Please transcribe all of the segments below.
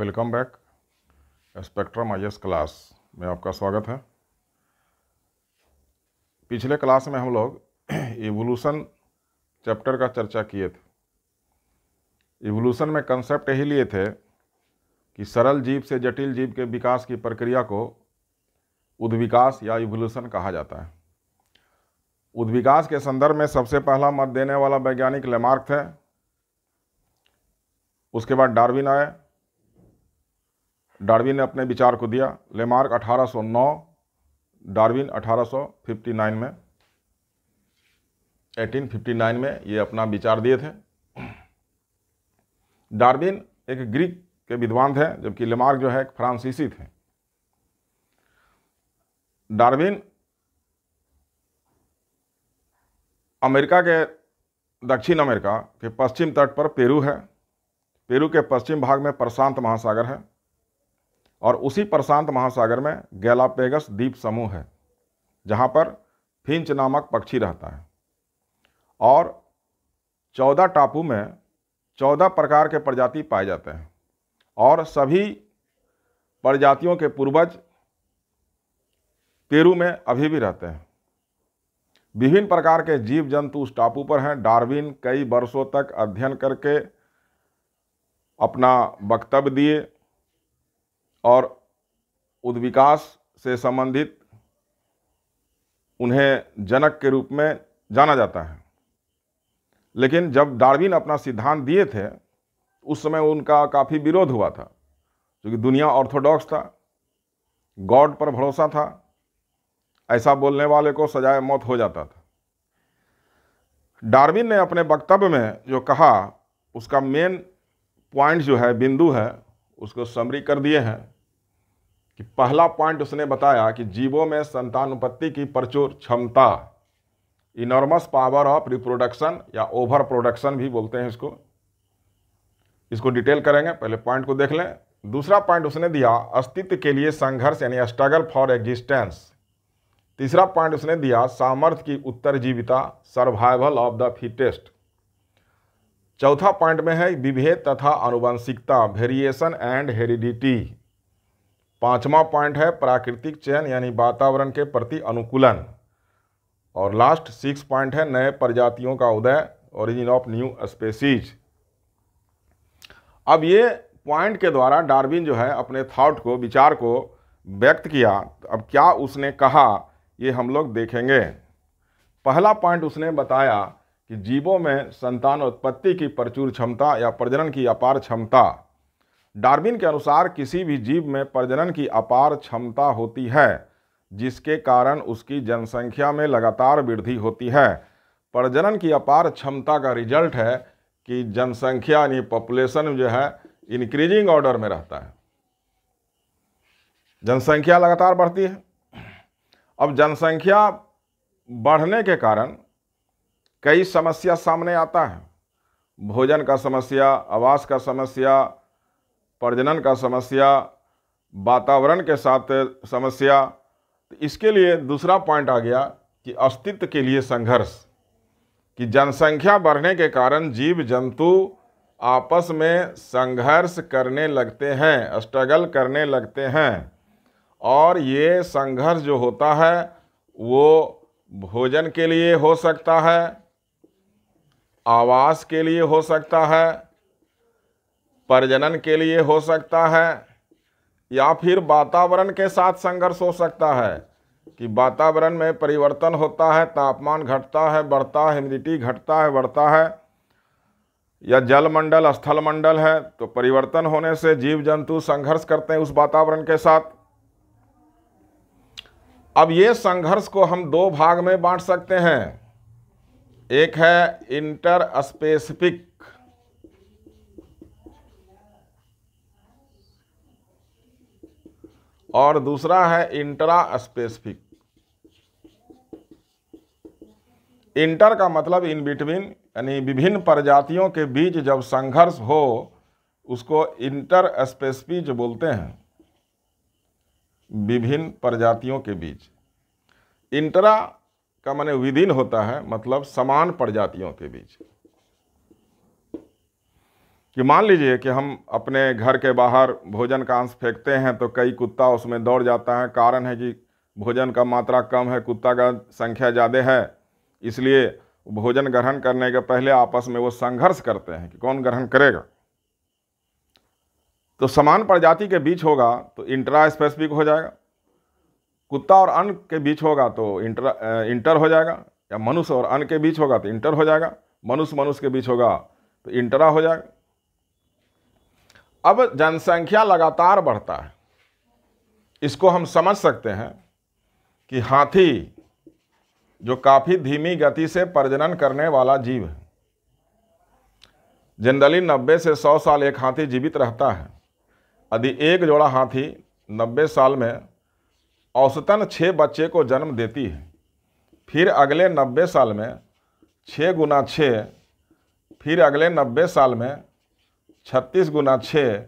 Welcome back. Spectrum I class में आपका स्वागत है। पिछले क्लास में हम लोग इवोल्यूशन चैप्टर का चर्चा किए थे। इवोल्यूशन में कंसेप्ट यही लिए थे कि सरल जीव से जटिल जीव के विकास की प्रक्रिया को उद्विकास या इवोल्यूशन कहा जाता है। उद्विकास के संदर्भ में सबसे पहला मत देने वाला वैज्ञानिक लेमार्क थे। उसके बाद डार्विन आए। डार्विन ने अपने विचार को दिया। लेमार्क 1809 डार्विन 1859 में। 1859 में ये अपना विचार दिए थे। डार्विन एक ग्रीक के विद्वान थे, जबकि लेमार्क जो है, एक फ्रांसीसी थे। डार्विन अमेरिका के, दक्षिण अमेरिका के पश्चिम तट पर पेरू है। पेरू के पश्चिम भाग में प्रशांत महासागर है। और उसी प्रशांत महासागर में गैलापेगस द्वीप समूह है, जहाँ पर फिंच नामक पक्षी रहता है। और चौदह टापू में चौदह प्रकार के प्रजाति पाए जाते हैं और सभी प्रजातियों के पूर्वज पेरू में अभी भी रहते हैं। विभिन्न प्रकार के जीव जंतु उस टापू पर हैं। डार्विन कई वर्षों तक अध्ययन करके अपना वक्तव्य दिए और उद्विकास से संबंधित उन्हें जनक के रूप में जाना जाता है। लेकिन जब डार्विन अपना सिद्धांत दिए थे, उस समय उनका काफ़ी विरोध हुआ था, क्योंकि दुनिया ऑर्थोडॉक्स था, गॉड पर भरोसा था, ऐसा बोलने वाले को सजाए मौत हो जाता था। डार्विन ने अपने वक्तव्य में जो कहा, उसका मेन पॉइंट जो है, बिंदु है उसको समरी कर दिए हैं कि पहला पॉइंट उसने बताया कि जीवों में संतानुपत्ति की प्रचुर क्षमता इनॉर्मस पावर ऑफ़ रिप्रोडक्शन या ओवर प्रोडक्शन भी बोलते हैं इसको। इसको डिटेल करेंगे, पहले पॉइंट को देख लें। दूसरा पॉइंट उसने दिया अस्तित्व के लिए संघर्ष यानी स्ट्रगल फॉर एग्जिस्टेंस तीसरा पॉइंट उसने दिया सामर्थ्य की उत्तरजीविता सर्वाइवल ऑफ़ द फिटेस्ट चौथा पॉइंट में है विभेद तथा अनुवंशिकता वेरिएशन एंड हेरिडिटी पांचवा पॉइंट है प्राकृतिक चयन, यानी वातावरण के प्रति अनुकूलन. और लास्ट सिक्स पॉइंट है नए प्रजातियों का उदय ओरिजिन ऑफ़ न्यू स्पेसीज अब ये पॉइंट के द्वारा डार्विन जो है अपने थॉट को, विचार को व्यक्त किया. अब क्या उसने कहा, ये हम लोग देखेंगे. पहला पॉइंट उसने बताया कि जीवों में संतान उत्पत्ति की प्रचुर क्षमता या प्रजनन की अपार क्षमता। डार्विन के अनुसार किसी भी जीव में प्रजनन की अपार क्षमता होती है, जिसके कारण उसकी जनसंख्या में लगातार वृद्धि होती है। प्रजनन की अपार क्षमता का रिज़ल्ट है कि जनसंख्या यानी पॉपुलेशन जो है इंक्रीजिंग ऑर्डर में रहता है। जनसंख्या लगातार बढ़ती है। अब जनसंख्या बढ़ने के कारण कई समस्या सामने आता है। भोजन का समस्या, आवास का समस्या, प्रजनन का समस्या, वातावरण के साथ समस्या तो इसके लिए दूसरा पॉइंट आ गया कि अस्तित्व के लिए संघर्ष, कि जनसंख्या बढ़ने के कारण जीव जंतु आपस में संघर्ष करने लगते हैं स्ट्रगल करने लगते हैं, और ये संघर्ष जो होता है, वो भोजन के लिए हो सकता है आवास के लिए हो सकता है, प्रजनन के लिए हो सकता है, या फिर वातावरण के साथ संघर्ष हो सकता है कि वातावरण में परिवर्तन होता है, तापमान घटता है, बढ़ता है ह्यूमिडिटी घटता है, बढ़ता है, या जल मंडल, स्थल मंडल है तो परिवर्तन होने से जीव जंतु संघर्ष करते हैं उस वातावरण के साथ। अब ये संघर्ष को हम दो भाग में बांट सकते हैं। एक है इंटर स्पेसिफिक और दूसरा है इंट्रा स्पेसिफिक इंटर का मतलब इन बिटवीन यानी विभिन्न प्रजातियों के बीच जब संघर्ष हो, उसको इंटर स्पेसिफिक बोलते हैं। विभिन्न प्रजातियों के बीच। इंटरा का माने विदिन होता है मतलब समान प्रजातियों के बीच। कि मान लीजिए कि हम अपने घर के बाहर भोजन का अंश फेंकते हैं तो कई कुत्ता उसमें दौड़ जाता है। कारण है कि भोजन का मात्रा कम है, कुत्ता का संख्या ज़्यादा है। इसलिए भोजन ग्रहण करने के पहले आपस में वो संघर्ष करते हैं कि कौन ग्रहण करेगा। तो समान प्रजाति के बीच होगा तो इंट्रा स्पेसिफिक हो जाएगा। कुत्ता और अन्न के बीच होगा तो इंटर इंटर हो जाएगा, या मनुष्य और अन्न के बीच होगा तो इंटर हो जाएगा, मनुष्य मनुष्य के बीच होगा तो इंटरा हो जाएगा। अब जनसंख्या लगातार बढ़ता है, इसको हम समझ सकते हैं कि हाथी जो काफ़ी धीमी गति से प्रजनन करने वाला जीव है। जनरली नब्बे से सौ साल एक हाथी जीवित रहता है, यदि एक जोड़ा हाथी नब्बे साल में औसतन छः बच्चे को जन्म देती है। फिर अगले नब्बे साल में छः गुना छः फिर अगले नब्बे साल में छत्तीस गुना छः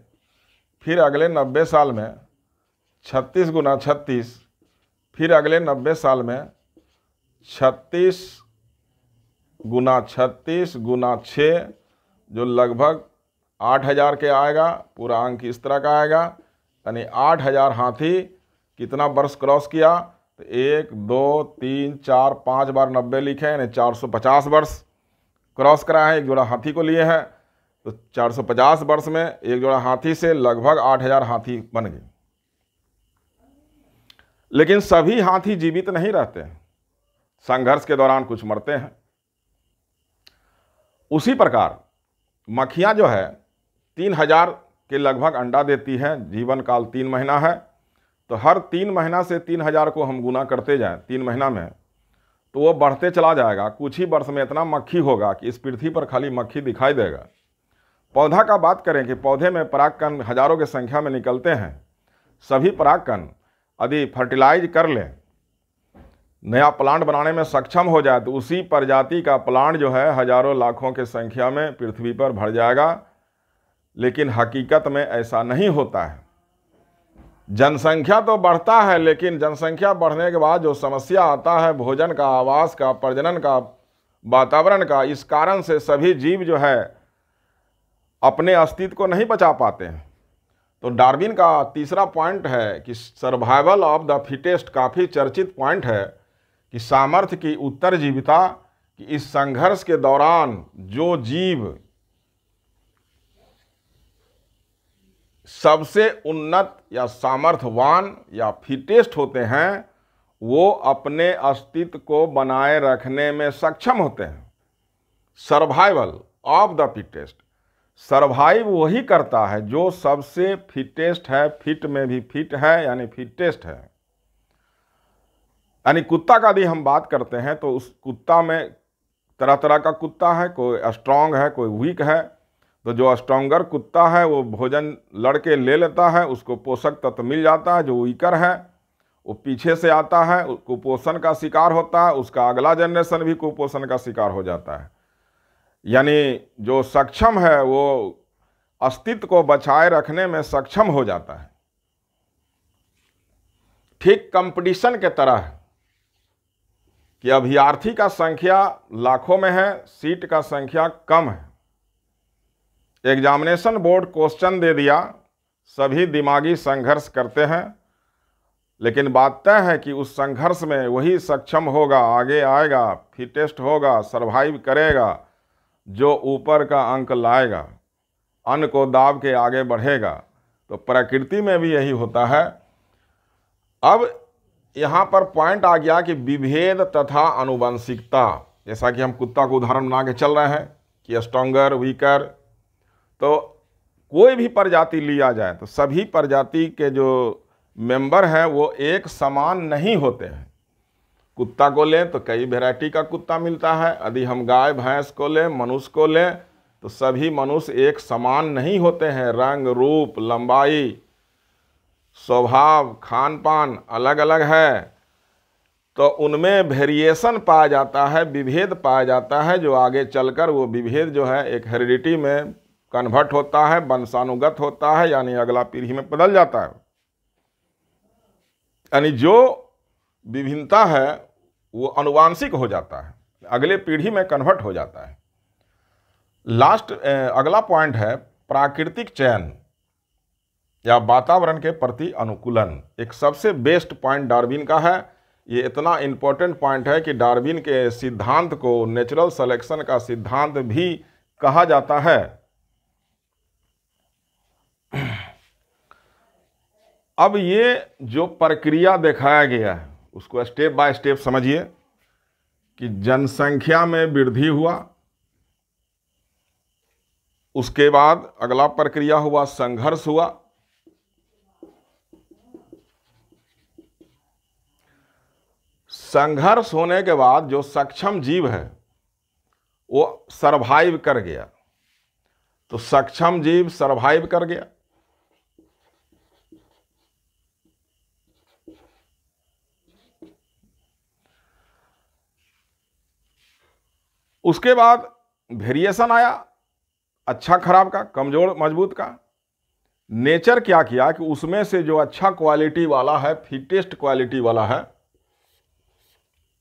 फिर अगले नब्बे साल में छत्तीस गुना छत्तीस, फिर अगले नब्बे साल में छत्तीस गुना छत्तीस गुना छः जो लगभग आठ हज़ार के आएगा, पूरा अंक इस तरह का आएगा यानी आठ हज़ार हाथी कितना वर्ष क्रॉस किया तो एक, दो, तीन, चार, पाँच बार नब्बे लिखे यानी चार सौ पचास वर्ष क्रॉस करा है, एक जोड़ा हाथी को लिए है तो 450 वर्ष में एक जोड़ा हाथी से लगभग 8000 हाथी बन गए। लेकिन सभी हाथी जीवित नहीं रहते हैं। संघर्ष के दौरान कुछ मरते हैं। उसी प्रकार मक्खियाँ जो है, तीन हज़ार के लगभग अंडा देती है, जीवन काल तीन महीना है तो हर तीन महीना से तीन हज़ार को हम गुना करते जाएँ, तीन महीना में तो वो बढ़ते चला जाएगा। कुछ ही वर्ष में इतना मक्खी होगा कि इस पृथ्वी पर खाली मक्खी दिखाई देगा। पौधा का बात करें कि पौधे में परागकण हज़ारों की संख्या में निकलते हैं। सभी परागकण यदि फर्टिलाइज कर लें, नया प्लांट बनाने में सक्षम हो जाए तो उसी प्रजाति का प्लांट जो है हज़ारों लाखों के संख्या में पृथ्वी पर भर जाएगा। लेकिन हकीकत में ऐसा नहीं होता है। जनसंख्या तो बढ़ता है, लेकिन जनसंख्या बढ़ने के बाद जो समस्या आता है, भोजन का आवास का, प्रजनन का, वातावरण का, इस कारण से सभी जीव जो है अपने अस्तित्व को नहीं बचा पाते हैं। तो डार्विन का तीसरा पॉइंट है कि सर्वाइवल ऑफ़ द फिटेस्ट काफ़ी चर्चित पॉइंट है कि सामर्थ्य की उत्तर जीविता कि इस संघर्ष के दौरान जो जीव सबसे उन्नत या सामर्थ्यवान या फिटेस्ट होते हैं, वो अपने अस्तित्व को बनाए रखने में सक्षम होते हैं। Survival of the fittest survive वही करता है जो सबसे फिटेस्ट है फिट में भी फिट है, यानी फिटेस्ट है। यानी कुत्ता का यदि हम बात करते हैं तो उस कुत्ता में तरह तरह का कुत्ता है, कोई स्ट्रांग है, कोई वीक है। तो जो स्ट्रांगर कुत्ता है, वो भोजन लड़के ले लेता है, उसको पोषक तत्व मिल जाता है, जो वीकर है, वो पीछे से आता है कुपोषण का शिकार होता है, उसका अगला जनरेशन भी कुपोषण का शिकार हो जाता है। यानी जो सक्षम है, वो अस्तित्व को बचाए रखने में सक्षम हो जाता है। ठीक कंपटीशन के तरह कि अभ्यार्थी का संख्या लाखों में है सीट का संख्या कम है। एग्जामिनेशन बोर्ड क्वेश्चन दे दिया। सभी दिमागी संघर्ष करते हैं। लेकिन बात तय है कि उस संघर्ष में वही सक्षम होगा, आगे आएगा फिटेस्ट होगा सरवाइव करेगा, जो ऊपर का अंक लाएगा, अन्न को दाब के आगे बढ़ेगा। तो प्रकृति में भी यही होता है। अब यहाँ पर पॉइंट आ गया कि विभेद तथा अनुवंशिकता। जैसा कि हम कुत्ता को उदाहरण बना के चल रहे हैं कि स्ट्रॉन्गर वीकर तो कोई भी प्रजाति लिया जाए तो सभी प्रजाति के जो मेंबर हैं, वो एक समान नहीं होते हैं। कुत्ता को लें तो कई वेराइटी का कुत्ता मिलता है। यदि हम गाय, भैंस को लें, मनुष्य को लें तो सभी मनुष्य एक समान नहीं होते हैं। रंग, रूप, लंबाई, स्वभाव खान पान अलग अलग है। तो उनमें वेरिएशन पाया जाता है, विभेद पाया जाता है, जो आगे चलकर वो विभेद जो है, एक हेरिडिटी में कन्वर्ट होता है वंशानुगत होता है, यानी अगला पीढ़ी में बदल जाता है। यानी जो विभिन्नता है, वो अनुवांशिक हो जाता है। अगले पीढ़ी में कन्वर्ट हो जाता है। लास्ट अगला पॉइंट है, प्राकृतिक चयन या वातावरण के प्रति अनुकूलन। एक सबसे बेस्ट पॉइंट डार्विन का है। ये इतना इम्पोर्टेंट पॉइंट है कि डार्विन के सिद्धांत को, नेचुरल सिलेक्शन का सिद्धांत भी कहा जाता है। अब ये जो प्रक्रिया दिखाया गया है, उसको स्टेप बाय स्टेप समझिए कि जनसंख्या में वृद्धि हुआ, उसके बाद अगला प्रक्रिया हुआ, संघर्ष हुआ। संघर्ष होने के बाद जो सक्षम जीव है, वो सरवाइव कर गया। तो सक्षम जीव सरवाइव कर गया। उसके बाद वेरिएशन आया अच्छा खराब का, कमज़ोर, मज़बूत का। नेचर क्या किया कि उसमें से जो अच्छा क्वालिटी वाला है फिटेस्ट क्वालिटी वाला है,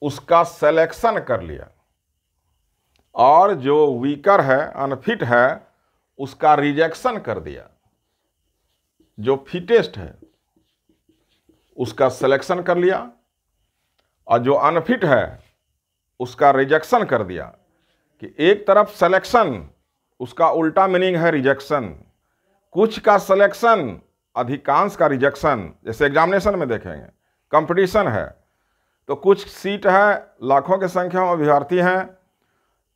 उसका सेलेक्शन कर लिया। और जो वीकर है अनफिट है, उसका रिजेक्शन कर दिया। जो फिटेस्ट है, उसका सिलेक्शन कर लिया। और जो अनफिट है, उसका रिजेक्शन कर दिया। कि एक तरफ़ सिलेक्शन उसका उल्टा मीनिंग है रिजेक्शन कुछ का सिलेक्शन अधिकांश का रिजेक्शन जैसे एग्जामिनेशन में देखेंगे कंपटीशन है. तो कुछ सीट है, लाखों की संख्या में अभ्यर्थी हैं.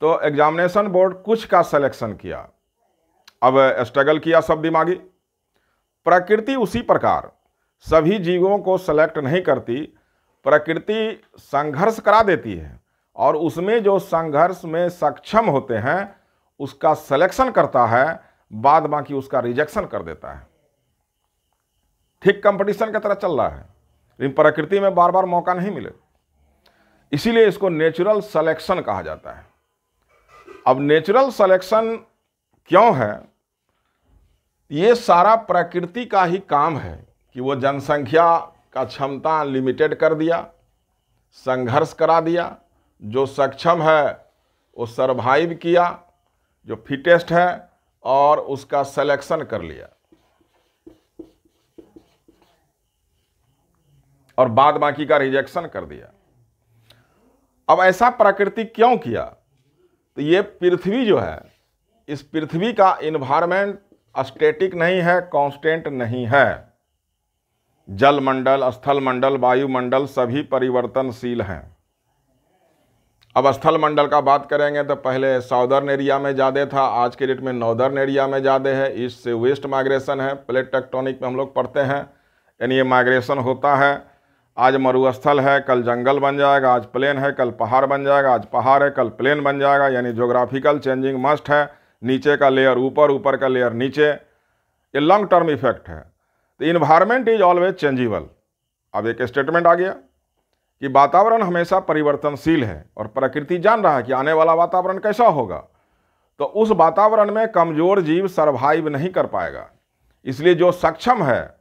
तो एग्जामिनेशन बोर्ड कुछ का सिलेक्शन किया. अब स्ट्रगल किया सब दिमागी. प्रकृति उसी प्रकार. सभी जीवों को सेलेक्ट नहीं करती. प्रकृति संघर्ष करा देती है. और उसमें जो संघर्ष में सक्षम होते हैं, उसका सिलेक्शन करता है, बाद बाकी उसका रिजेक्शन कर देता है। ठीक कंपटीशन की तरह चल रहा है। लेकिन प्रकृति में बार बार मौका नहीं मिले। इसीलिए इसको नेचुरल सिलेक्शन कहा जाता है। अब नेचुरल सिलेक्शन क्यों है? ये सारा प्रकृति का ही काम है कि वो जनसंख्या का क्षमता लिमिटेड कर दिया, संघर्ष करा दिया जो सक्षम है, वो सरवाइव किया, जो फिटेस्ट है, और उसका सिलेक्शन कर लिया। और बाद बाकी का रिजेक्शन कर दिया। अब ऐसा प्रकृति क्यों किया? तो ये पृथ्वी जो है, इस पृथ्वी का इन्वायरमेंट स्टेटिक नहीं है कांस्टेंट नहीं है। जल मंडल स्थल मंडल वायुमंडल सभी परिवर्तनशील हैं। अब स्थल मंडल का बात करेंगे तो पहले साउदर्न एरिया में ज़्यादा था, आज के डेट में नॉर्दर्न एरिया में ज़्यादा है, ईस्ट से वेस्ट माइग्रेशन है, प्लेट टेक्टोनिक में हम लोग पढ़ते हैं, यानी ये माइग्रेशन होता है। आज मरुस्थल है, कल जंगल बन जाएगा, आज प्लेन है, कल पहाड़ बन जाएगा, आज पहाड़ है, कल प्लेन बन जाएगा, यानी जोग्राफिकल चेंजिंग मस्ट है, नीचे का लेयर ऊपर ऊपर का लेयर नीचे। ये लॉन्ग टर्म इफ़ेक्ट है। तो इन्वायरमेंट इज़ ऑलवेज चेंजिबल अब एक स्टेटमेंट आ गया। कि वातावरण हमेशा परिवर्तनशील है और प्रकृति जान रहा है कि आने वाला वातावरण कैसा होगा। तो उस वातावरण में कमज़ोर जीव सर्वाइव नहीं कर पाएगा। इसलिए जो सक्षम है,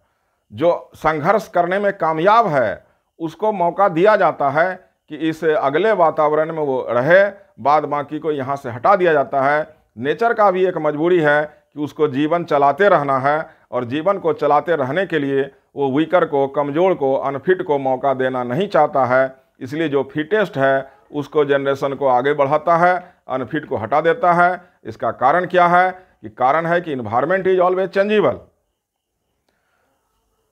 जो संघर्ष करने में कामयाब है, उसको मौका दिया जाता है कि इस अगले वातावरण में वो रहे। बाद बाकी को यहाँ से हटा दिया जाता है। नेचर का भी एक मजबूरी है कि उसको जीवन चलाते रहना है और जीवन को चलाते रहने के लिए वो वीकर को, कमज़ोर को अनफिट को मौका देना नहीं चाहता है। इसलिए जो फिटेस्ट है, उसको जनरेशन को आगे बढ़ाता है अनफिट को हटा देता है। इसका कारण क्या है? कि कारण है कि इन्वायरमेंट इज़ ऑलवेज चेंजेबल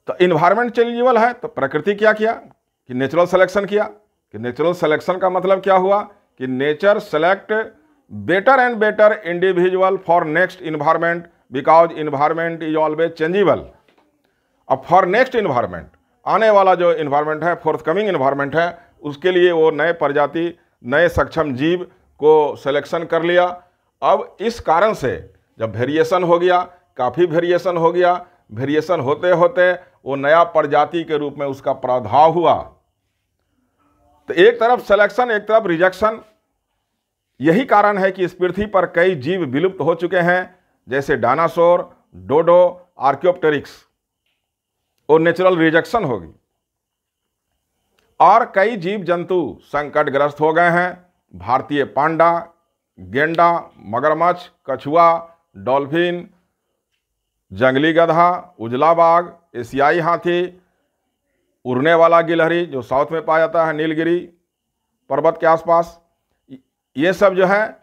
तो इन्वायरमेंट चेंजेबल है तो प्रकृति क्या किया? कि नेचुरल सिलेक्शन किया। कि नेचुरल सिलेक्शन का मतलब क्या हुआ? कि nature select better and better individual for next environment because environment is always changeable अब फॉर नेक्स्ट इन्वायरमेंट आने वाला जो इन्वायरमेंट है फोर्थ कमिंग इन्वायरमेंट है, उसके लिए वो नए प्रजाति, नए सक्षम जीव को सिलेक्शन कर लिया। अब इस कारण से जब वेरिएशन हो गया, काफ़ी वेरिएशन हो गया वेरिएशन होते होते वो नया प्रजाति के रूप में उसका प्राधाव हुआ। तो एक तरफ़ सिलेक्शन एक तरफ़ रिजेक्शन यही कारण है कि इस पृथ्वी पर कई जीव विलुप्त हो चुके हैं, जैसे डायनासोर डोडो आर्क्योप्टेरिक्स और नेचुरल रिजेक्शन होगी। और कई जीव जंतु संकटग्रस्त हो गए हैं। भारतीय पांडा, गेंडा, मगरमच्छ, कछुआ, डॉल्फिन, जंगली गधा, उजला बाघ, एशियाई हाथी, उड़ने वाला गिलहरी जो साउथ में पाया जाता है, नीलगिरी पर्वत के आसपास, ये सब जो है,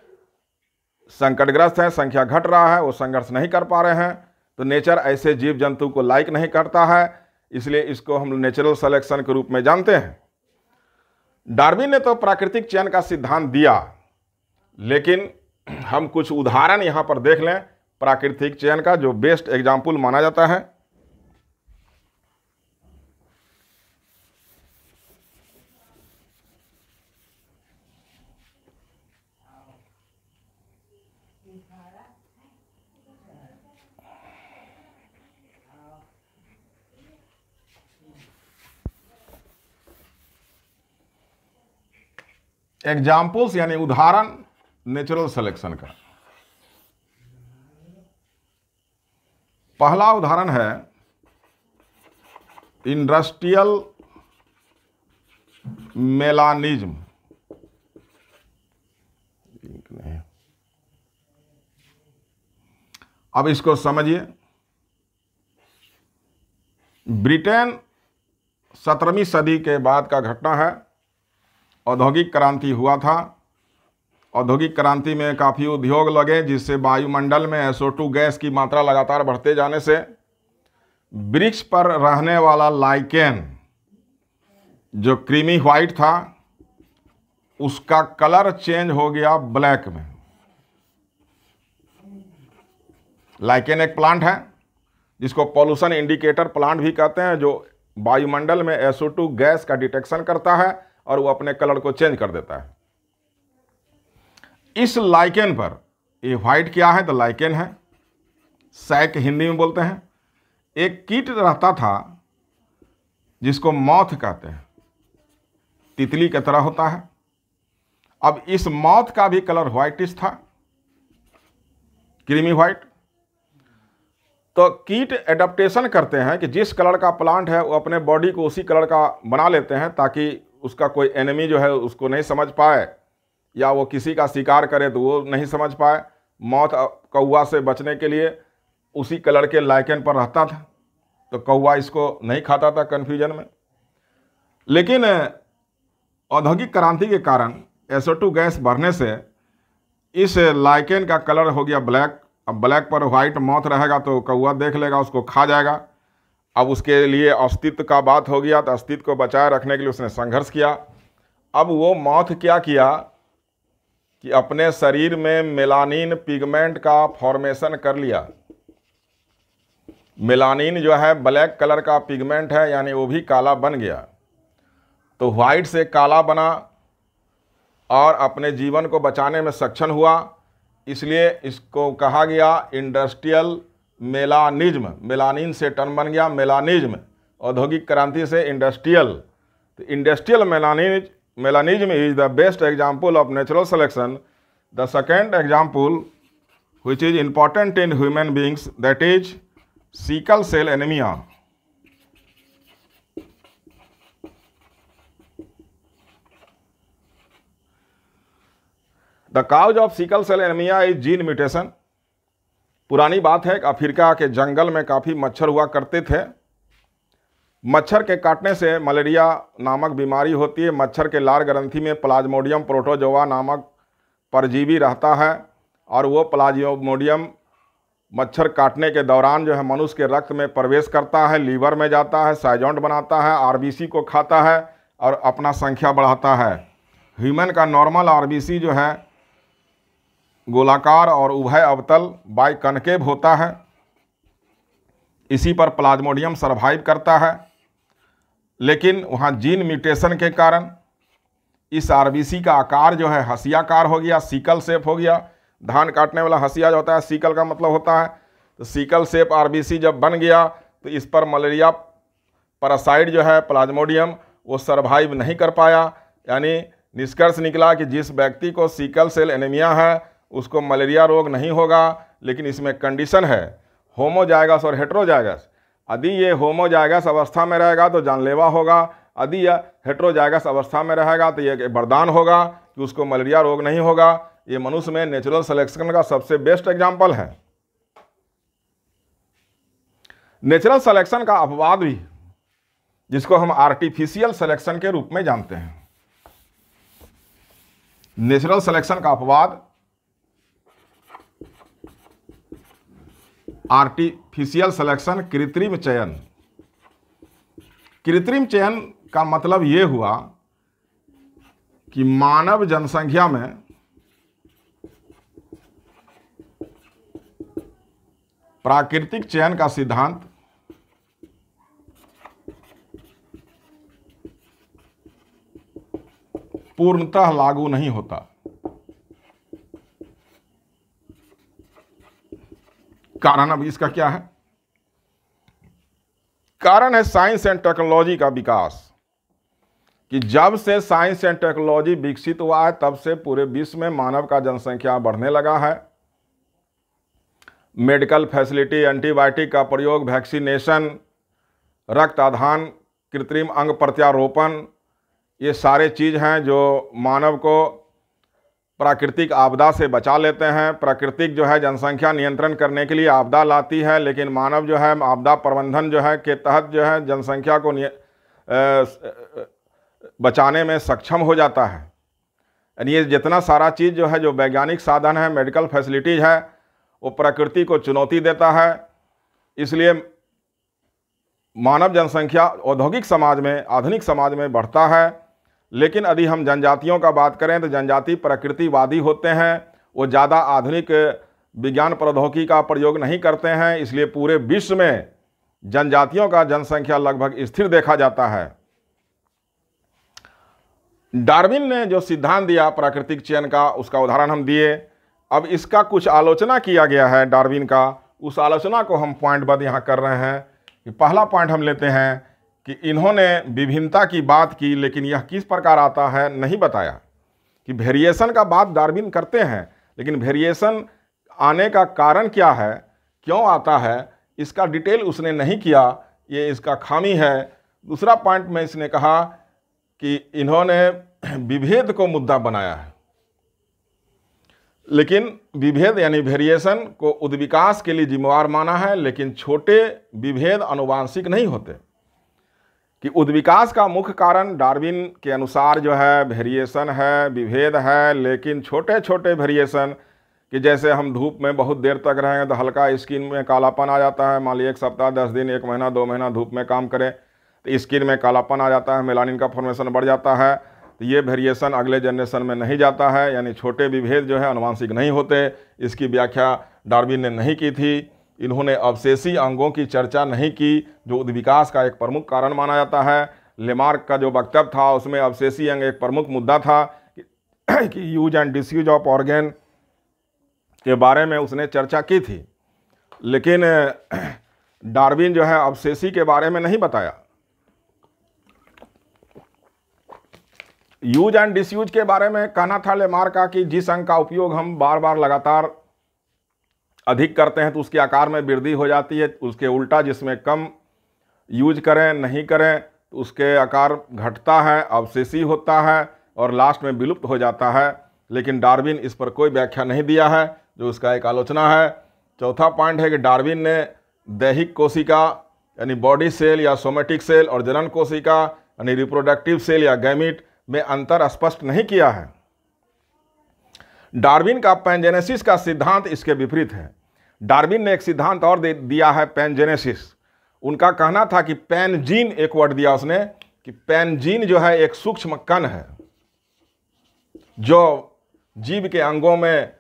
संकटग्रस्त है, संख्या घट रहा है, वो संघर्ष नहीं कर पा रहे हैं। तो नेचर ऐसे जीव जंतु को लाइक नहीं करता है, इसलिए इसको हम नेचुरल सेलेक्शन के रूप में जानते हैं। डार्विन ने तो प्राकृतिक चयन का सिद्धांत दिया, लेकिन हम कुछ उदाहरण यहाँ पर देख लें, प्राकृतिक चयन का जो बेस्ट एग्ज़ाम्पल माना जाता है। एग्जाम्पल्स यानी उदाहरण नेचुरल सिलेक्शन का। पहला उदाहरण है इंडस्ट्रियल मेलानिज्म अब इसको समझिए। ब्रिटेन सत्रहवीं सदी के बाद का घटना है। औद्योगिक क्रांति हुआ था। औद्योगिक क्रांति में काफ़ी उद्योग लगे, जिससे वायुमंडल में एसओ गैस की मात्रा लगातार बढ़ते जाने से वृक्ष पर रहने वाला लाइकेन, जो क्रीमी व्हाइट था, उसका कलर चेंज हो गया ब्लैक में। लाइकेन एक प्लांट है, जिसको पॉल्यूशन इंडिकेटर प्लांट भी कहते हैं, जो वायुमंडल में एसओ गैस का डिटेक्शन करता है। और वो अपने कलर को चेंज कर देता है। इस लाइकेन पर, ये व्हाइट क्या है? तो लाइकेन है। सैक हिंदी में बोलते हैं। एक कीट रहता था, जिसको मौत कहते हैं। तितली की तरह होता है। अब इस मौत का भी कलर व्हाइटिश था। क्रीमी व्हाइट तो कीट एडप्टेशन करते हैं कि जिस कलर का प्लांट है, वो अपने बॉडी को उसी कलर का बना लेते हैं, ताकि उसका कोई एनिमी जो है उसको नहीं समझ पाए, या वो किसी का शिकार करे तो वो नहीं समझ पाए। मौत कौआ से बचने के लिए उसी कलर के लाइकन पर रहता था तो कौआ इसको नहीं खाता था कन्फ्यूज़न में। लेकिन औद्योगिक क्रांति के कारण एसओ गैस बढ़ने से इस लाइकेन का कलर हो गया ब्लैक अब ब्लैक पर वाइट मौत रहेगा तो कौआ देख लेगा, उसको खा जाएगा। अब उसके लिए अस्तित्व का बात हो गया तो अस्तित्व को बचाए रखने के लिए उसने संघर्ष किया। अब वो मौत क्या किया? कि अपने शरीर में मेलानिन पिगमेंट का फॉर्मेशन कर लिया। मेलानिन जो है, ब्लैक कलर का पिगमेंट है, यानी वो भी काला बन गया। तो वाइट से काला बना और अपने जीवन को बचाने में सक्षम हुआ। इसलिए इसको कहा गया इंडस्ट्रियल मेलानिज्म, मेलानिन से टर्म बन गया, मेलानिज्म, औद्योगिक क्रांति से इंडस्ट्रियल तो industrial melanism, melanism is the best example of natural selection the second example which is important in human beings that is sickle cell anaemia the cause of sickle cell anaemia is gene mutation पुरानी बात है Africa के जंगल में काफ़ी मच्छर हुआ करते थे। मच्छर के काटने से मलेरिया नामक बीमारी होती है। मच्छर के लार ग्रंथि में प्लाज्मोडियम प्रोटोजोवा नामक परजीवी रहता है और वो प्लाज्मोडियम मच्छर काटने के दौरान जो है मनुष्य के रक्त में प्रवेश करता है, लीवर में जाता है साइजॉन्ट बनाता है, आरबीसी को खाता है और अपना संख्या बढ़ाता है। ह्यूमन का नॉर्मल आरबीसी जो है गोलाकार और उभय अवतल बाई कनकेब होता है। इसी पर प्लाज्मोडियम सर्वाइव करता है। लेकिन वहाँ जीन म्यूटेशन के कारण इस आरबीसी का आकार जो है हसियाकार हो गया, सीकल सेप हो गया। धान काटने वाला हसिया जो होता है, सीकल का मतलब होता है। तो सीकल सेप आरबीसी जब बन गया तो इस पर मलेरिया पैरासाइड जो है, प्लाज्मोडियम, वो सर्वाइव नहीं कर पाया। यानी निष्कर्ष निकला कि जिस व्यक्ति को सीकल सेल एनीमिया है उसको मलेरिया रोग नहीं होगा, लेकिन इसमें कंडीशन है। होमोजाइगस और हेट्रोजाइगस यदि ये होमोजाइगस अवस्था में रहेगा तो जानलेवा होगा। यदि यह हेट्रोजाइगस अवस्था में रहेगा तो ये वरदान होगा कि उसको मलेरिया रोग नहीं होगा। ये मनुष्य में नेचुरल सिलेक्शन का सबसे बेस्ट एग्ज़ाम्पल है। नेचुरल सिलेक्शन का अपवाद भी, जिसको हम आर्टिफिशियल सिलेक्शन के रूप में जानते हैं। नेचुरल सिलेक्शन का अपवाद आर्टिफिशियल सिलेक्शन कृत्रिम चयन। कृत्रिम चयन का मतलब यह हुआ कि मानव जनसंख्या में प्राकृतिक चयन का सिद्धांत पूर्णतः लागू नहीं होता। कारण अब इसका क्या है? कारण है साइंस एंड टेक्नोलॉजी का विकास। कि जब से साइंस एंड टेक्नोलॉजी विकसित हुआ है, तब से पूरे विश्व में मानव का जनसंख्या बढ़ने लगा है। मेडिकल फैसिलिटी, एंटीबायोटिक का प्रयोग, वैक्सीनेशन रक्त आधान कृत्रिम अंग प्रत्यारोपण, ये सारे चीज़ हैं जो मानव को प्राकृतिक आपदा से बचा लेते हैं। प्राकृतिक जो है जनसंख्या नियंत्रण करने के लिए आपदा लाती है, लेकिन मानव जो है, आपदा प्रबंधन जो है के तहत जो है जनसंख्या को बचाने में सक्षम हो जाता है। यानी ये जितना सारा चीज़ जो है, जो वैज्ञानिक साधन है, मेडिकल फैसिलिटीज़ है, वो प्रकृति को चुनौती देता है। इसलिए मानव जनसंख्या औद्योगिक समाज में, आधुनिक समाज में बढ़ता है। लेकिन यदि हम जनजातियों का बात करें तो जनजाति प्रकृतिवादी होते हैं। वो ज़्यादा आधुनिक विज्ञान प्रौद्योगिकी का प्रयोग नहीं करते हैं, इसलिए पूरे विश्व में जनजातियों का जनसंख्या लगभग स्थिर देखा जाता है। डार्विन ने जो सिद्धांत दिया प्राकृतिक चयन का, उसका उदाहरण हम दिए। अब इसका कुछ आलोचना किया गया है डार्विन का। उस आलोचना को हम पॉइंट बद यहाँ कर रहे हैं कि पहला पॉइंट हम लेते हैं कि इन्होंने विभिन्नता की बात की, लेकिन यह किस प्रकार आता है नहीं बताया। कि वेरिएशन का बात डार्विन करते हैं, लेकिन वेरिएशन आने का कारण क्या है, क्यों आता है, इसका डिटेल उसने नहीं किया, ये इसका खामी है। दूसरा पॉइंट में इसने कहा कि इन्होंने विभेद को मुद्दा बनाया है। लेकिन विभेद यानी वेरिएशन को उद्विकास के लिए जिम्मेवार माना है, लेकिन छोटे विभेद अनुवांशिक नहीं होते। कि उद्विकास का मुख्य कारण डार्विन के अनुसार जो है वेरिएशन है, विभेद है, लेकिन छोटे छोटे वेरिएशन कि जैसे हम धूप में बहुत देर तक रहेंगे तो हल्का स्किन में कालापन आ जाता है। मान लीजिए एक सप्ताह, दस दिन, एक महीना, दो महीना धूप में काम करें तो स्किन में कालापन आ जाता है, मेलानिन का फॉर्मेशन बढ़ जाता है तो ये वेरिएशन अगले जनरेशन में नहीं जाता है। यानी छोटे विभेद जो है अनुवांशिक नहीं होते। इसकी व्याख्या डार्विन ने नहीं की थी। इन्होंने अवशेषी अंगों की चर्चा नहीं की, जो उद्विकास का एक प्रमुख कारण माना जाता है। लेमार्क का जो वक्तव्य था, उसमें अवशेषी अंग एक प्रमुख मुद्दा था कि use and disuse of organ के बारे में उसने चर्चा की थी। लेकिन, डार्विन जो है अवशेषी के बारे में नहीं बताया। यूज़ एंड डिसयूज के बारे में कहना था लेमार का कि जिस अंग का उपयोग हम बार बार लगातार अधिक करते हैं तो उसके आकार में वृद्धि हो जाती है, उसके उल्टा जिसमें कम यूज़ करें, नहीं करें तो उसके आकार घटता है, अवशेषी होता है और लास्ट में विलुप्त हो जाता है। लेकिन डार्विन इस पर कोई व्याख्या नहीं दिया है, जो उसका एक आलोचना है। चौथा पॉइंट है कि डार्विन ने दैहिक कोशिका, यानी बॉडी सेल या सोमेटिक सेल और जनन कोशिका, यानी रिप्रोडक्टिव सेल या गैमिट में अंतर स्पष्ट नहीं किया है। डार्विन का पेंजेनेसिस का सिद्धांत इसके विपरीत है। डार्विन ने एक सिद्धांत और दे दिया है पेंजेनेसिस उनका कहना था कि पेनजीन एक वर्ड दिया उसने कि पेनजीन जो है एक सूक्ष्म कण है, जो जीव के अंगों में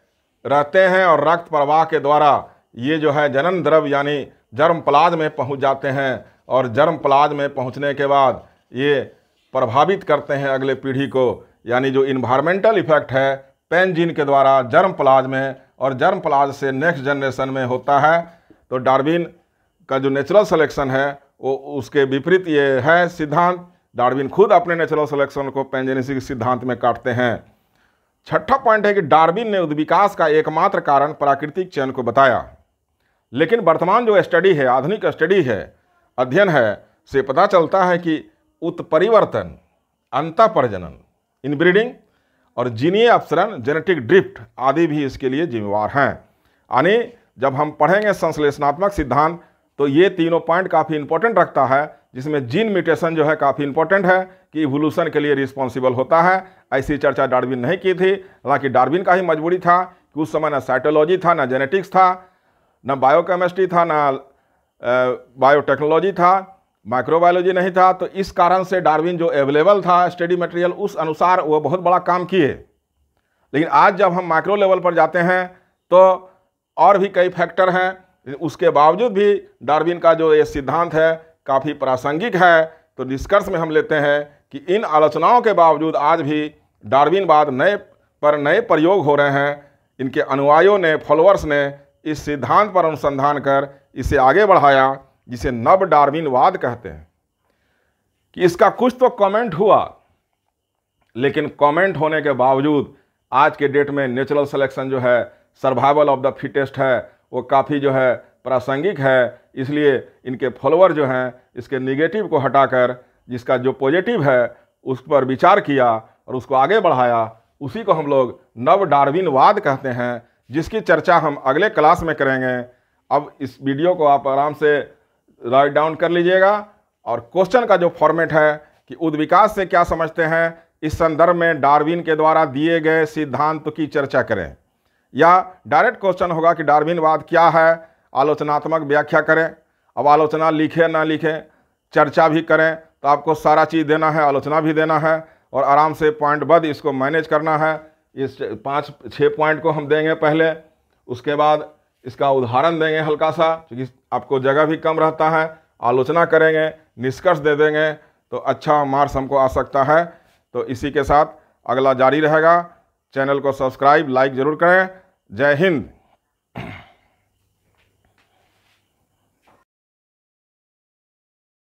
रहते हैं और रक्त प्रवाह के द्वारा ये जो है जनन द्रव यानी जर्म प्लाज में पहुँच जाते हैं और जर्म प्लाज में पहुँचने के बाद ये प्रभावित करते हैं अगले पीढ़ी को। यानी जो इन्वायरमेंटल इफ़ेक्ट है पेन जीन के द्वारा जर्म प्लाज में और जर्म प्लाज से नेक्स्ट जनरेशन में होता है। तो डार्विन का जो नेचुरल सिलेक्शन है, वो उसके विपरीत ये है सिद्धांत। डार्विन खुद अपने नेचुरल सिलेक्शन को पेंजेनेसी सिद्धांत में काटते हैं। छठा पॉइंट है कि डार्विन ने उद्विकास का एकमात्र कारण प्राकृतिक चयन को बताया। लेकिन वर्तमान जो स्टडी है, आधुनिक स्टडी है, अध्ययन है, से पता चलता है कि उत्परिवर्तन अंत प्रजनन इनब्रीडिंग और जीनीय अपसरण जेनेटिक ड्रिफ्ट आदि भी इसके लिए जिम्मेवार हैं। यानी जब हम पढ़ेंगे संश्लेषणात्मक सिद्धांत तो ये तीनों पॉइंट काफ़ी इंपॉर्टेंट रखता है, जिसमें जीन म्यूटेशन जो है काफ़ी इंपॉर्टेंट है, कि इवोल्यूशन के लिए रिस्पॉन्सिबल होता है। ऐसी चर्चा डार्विन नहीं की थी, हालाँकि डार्विन का ही मजबूरी था, कि उस समय ना साइटोलॉजी था, ना जेनेटिक्स था, ना बायोकेमिस्ट्री था, ना बायोटेक्नोलॉजी था। माइक्रोबायोलॉजी नहीं था तो इस कारण से डार्विन जो अवेलेबल था स्टडी मटेरियल, उस अनुसार वो बहुत बड़ा काम किए। लेकिन आज जब हम माइक्रो लेवल पर जाते हैं तो और भी कई फैक्टर हैं। उसके बावजूद भी डार्विन का जो ये सिद्धांत है, काफ़ी प्रासंगिक है। तो निष्कर्ष में हम लेते हैं कि इन आलोचनाओं के बावजूद आज भी डार्विनवाद नए पर नए प्रयोग हो रहे हैं। इनके अनुयायियों ने, फॉलोअर्स ने इस सिद्धांत पर अनुसंधान कर इसे आगे बढ़ाया। जिसे नव डार्विनवाद कहते हैं, कि इसका कुछ तो कमेंट हुआ, लेकिन कमेंट होने के बावजूद आज के डेट में नेचुरल सिलेक्शन जो है सर्वाइवल ऑफ़ द फिटेस्ट है, वो काफ़ी जो है प्रासंगिक है, इसलिए इनके फॉलोअर जो हैं, इसके निगेटिव को हटाकर, जिसका जो पॉजिटिव है, उस पर विचार किया और उसको आगे बढ़ाया, उसी को हम लोग नव डार्विनवाद कहते हैं, जिसकी चर्चा हम अगले क्लास में करेंगे। अब इस वीडियो को आप आराम से राइट डाउन कर लीजिएगा और क्वेश्चन का जो फॉर्मेट है कि उद्विकास से क्या समझते हैं, इस संदर्भ में डार्विन के द्वारा दिए गए सिद्धांत की चर्चा करें। या डायरेक्ट क्वेश्चन होगा कि डार्विनवाद क्या है, आलोचनात्मक व्याख्या करें। अब आलोचना लिखे ना लिखें, चर्चा भी करें तो आपको सारा चीज़ देना है, आलोचना भी देना है और आराम से पॉइंट बद इसको मैनेज करना है। इस पाँच छः पॉइंट को हम देंगे पहले, उसके बाद इसका उदाहरण देंगे हल्का सा, क्योंकि आपको जगह भी कम रहता है, आलोचना करेंगे, निष्कर्ष दे देंगे तो अच्छा मार्क्स हमको आ सकता है। तो इसी के साथ अगला जारी रहेगा। चैनल को सब्सक्राइब, लाइक ज़रूर करें। जय हिंद।